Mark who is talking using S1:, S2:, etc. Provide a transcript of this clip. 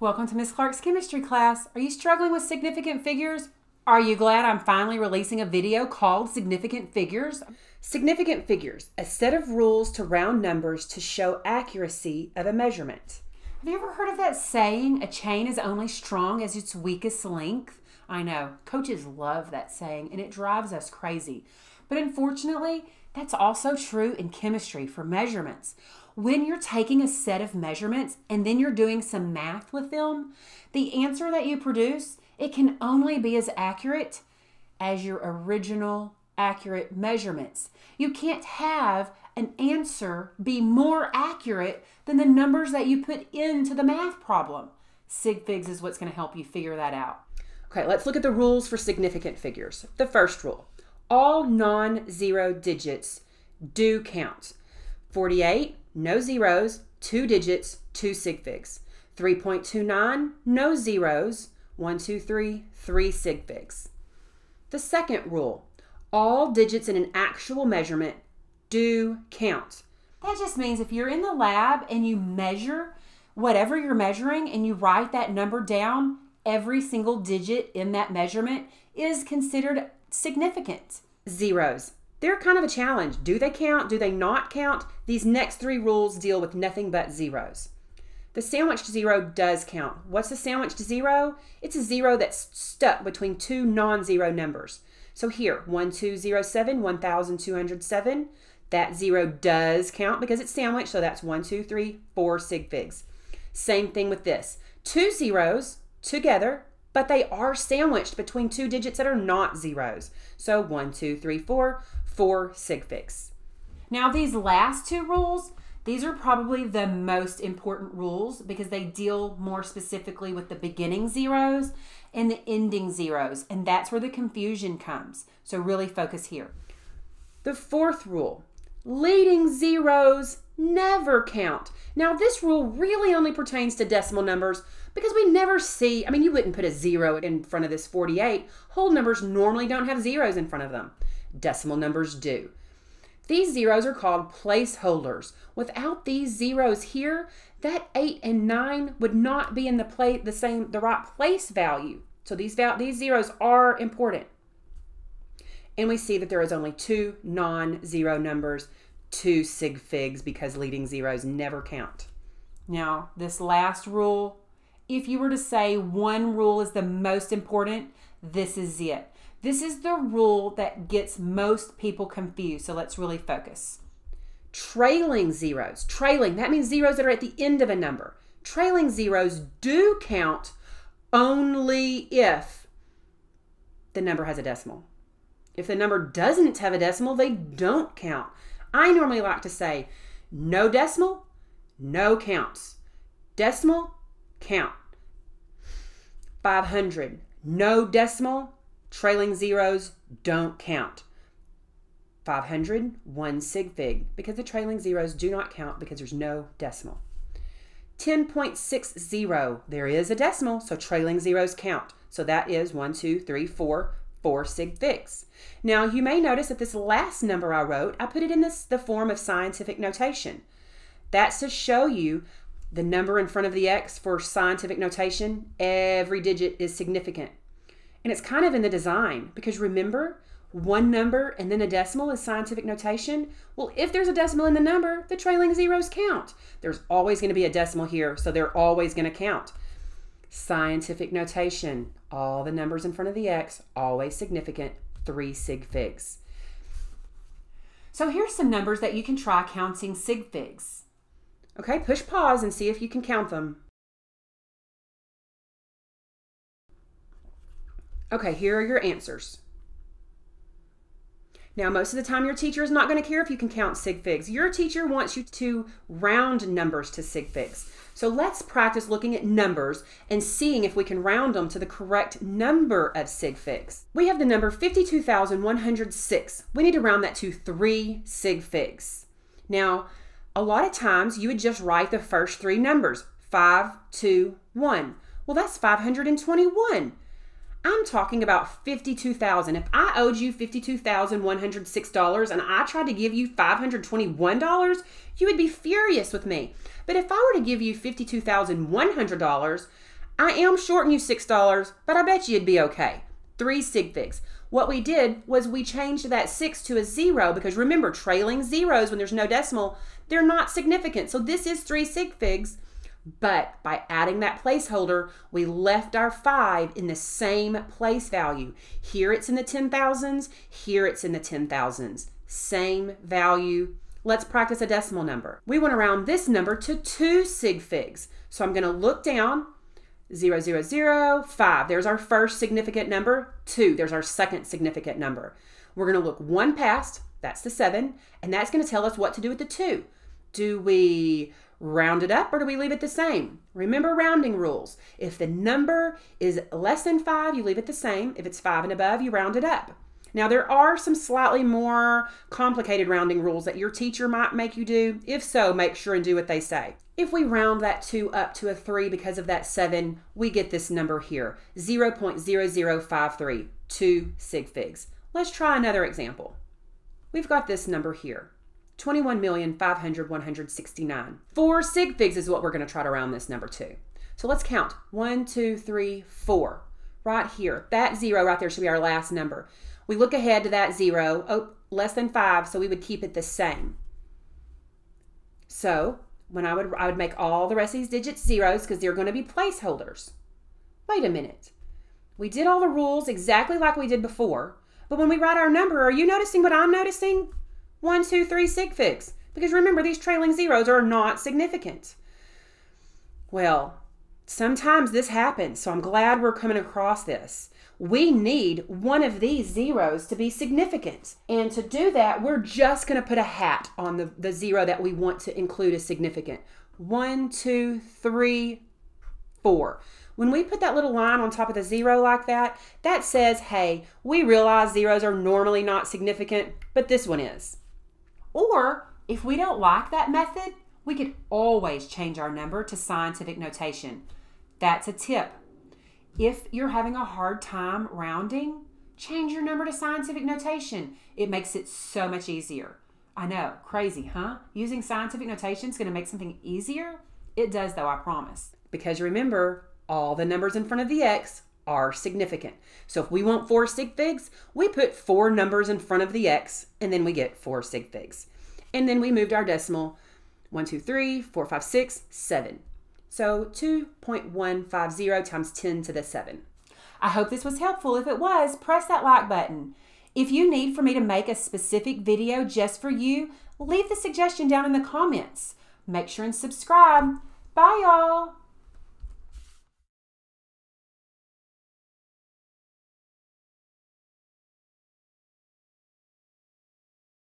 S1: Welcome to Miss Clarke's chemistry class. Are you struggling with significant figures? Are you glad I'm finally releasing a video called Significant Figures?
S2: Significant figures, a set of rules to round numbers to show accuracy of a measurement.
S1: Have you ever heard of that saying, a chain is only strong as its weakest link? I know, coaches love that saying and it drives us crazy. But unfortunately, that's also true in chemistry for measurements. When you're taking a set of measurements and then you're doing some math with them, the answer that you produce, it can only be as accurate as your original accurate measurements. You can't have an answer be more accurate than the numbers that you put into the math problem. Sig figs is what's going to help you figure that out.
S2: Okay, let's look at the rules for significant figures. The first rule all non zero digits do count. 48, no zeros, two digits, two sig figs. 3.29, no zeros, one, two, three, three sig figs. The second rule all digits in an actual measurement do count.
S1: That just means if you're in the lab and you measure whatever you're measuring and you write that number down, every single digit in that measurement is considered significant.
S2: Zeros. They're kind of a challenge. Do they count? Do they not count? These next three rules deal with nothing but zeros. The sandwiched zero does count. What's the sandwiched zero? It's a zero that's stuck between two non zero numbers. So here, 1207, 1207, that zero does count because it's sandwiched, so that's one, two, three, four sig figs. Same thing with this. Two zeros together but they are sandwiched between two digits that are not zeros. So one, two, three, four, four sig figs.
S1: Now these last two rules, these are probably the most important rules because they deal more specifically with the beginning zeros and the ending zeros, and that's where the confusion comes. So really focus here.
S2: The fourth rule, leading zeros never count. Now this rule really only pertains to decimal numbers, because we never see, I mean, you wouldn't put a zero in front of this 48. Whole numbers normally don't have zeros in front of them. Decimal numbers do. These zeros are called placeholders. Without these zeros here, that 8 and 9 would not be in the play the same the right place value. So these these zeros are important. And we see that there is only two non-zero numbers, two sig figs because leading zeros never count.
S1: Now, this last rule if you were to say one rule is the most important, this is it. This is the rule that gets most people confused. So let's really focus.
S2: Trailing zeros. Trailing, that means zeros that are at the end of a number. Trailing zeros do count only if the number has a decimal. If the number doesn't have a decimal, they don't count. I normally like to say no decimal, no counts. Decimal, count. 500. No decimal, trailing zeros don't count. 500, one sig fig, because the trailing zeros do not count because there's no decimal. 10.60, there is a decimal, so trailing zeros count. So that is 1, 2, 3, 4, 4 sig figs. Now you may notice that this last number I wrote, I put it in this, the form of scientific notation. That's to show you the number in front of the X for scientific notation, every digit is significant. And it's kind of in the design because remember, one number and then a decimal is scientific notation. Well, if there's a decimal in the number, the trailing zeros count. There's always going to be a decimal here, so they're always going to count. Scientific notation, all the numbers in front of the X, always significant, three sig figs.
S1: So here's some numbers that you can try counting sig figs.
S2: Okay, push pause and see if you can count them. Okay, here are your answers. Now, most of the time, your teacher is not going to care if you can count sig figs. Your teacher wants you to round numbers to sig figs. So let's practice looking at numbers and seeing if we can round them to the correct number of sig figs. We have the number 52,106. We need to round that to three sig figs. Now, a lot of times you would just write the first three numbers 5, 2, 1. Well, that's 521. I'm talking about 52,000. If I owed you $52,106 and I tried to give you $521, you would be furious with me. But if I were to give you $52,100, I am shorting you $6, but I bet you'd be okay. Three sig figs. What we did was we changed that 6 to a 0 because remember, trailing zeros when there's no decimal, they're not significant. So this is three sig figs. But by adding that placeholder, we left our 5 in the same place value. Here it's in the 10,000s, here it's in the 10,000s. Same value. Let's practice a decimal number. We want to round this number to two sig figs. So I'm going to look down, 0, 0, 0, 5. There's our first significant number. 2. There's our second significant number. We're going to look one past, that's the 7, and that's going to tell us what to do with the 2. Do we round it up or do we leave it the same? Remember rounding rules. If the number is less than 5, you leave it the same. If it's 5 and above, you round it up. Now, there are some slightly more complicated rounding rules that your teacher might make you do. If so, make sure and do what they say. If we round that 2 up to a 3 because of that 7, we get this number here 0.0053, 2 sig figs. Let's try another example. We've got this number here 21,500,169. Four sig figs is what we're going to try to round this number to. So let's count. One, two, three, four. Right here. That zero right there should be our last number. We look ahead to that zero, oh, less than five, so we would keep it the same. So when I would I would make all the rest of these digits zeros because they're going to be placeholders. Wait a minute. We did all the rules exactly like we did before, but when we write our number, are you noticing what I'm noticing? One, two, three sig figs. Because remember, these trailing zeros are not significant. Well, sometimes this happens, so I'm glad we're coming across this we need one of these zeros to be significant. And to do that, we're just going to put a hat on the, the zero that we want to include as significant. One, two, three, four. When we put that little line on top of the zero like that, that says, hey, we realize zeros are normally not significant, but this one is. Or if we don't like that method, we could always change our number to scientific notation. That's a tip if you're having a hard time rounding, change your number to scientific notation. It makes it so much easier. I know, crazy, huh? Using scientific notation is going to make something easier? It does, though, I promise. Because remember, all the numbers in front of the x are significant. So if we want four sig figs, we put four numbers in front of the x, and then we get four sig figs. And then we moved our decimal one, two, three, four, five, six, seven. So 2.150 times 10 to the 7. I hope this was helpful. If it was, press that like button. If you need for me to make a specific video just for you, leave the suggestion down in the comments. Make sure and subscribe. Bye, y'all.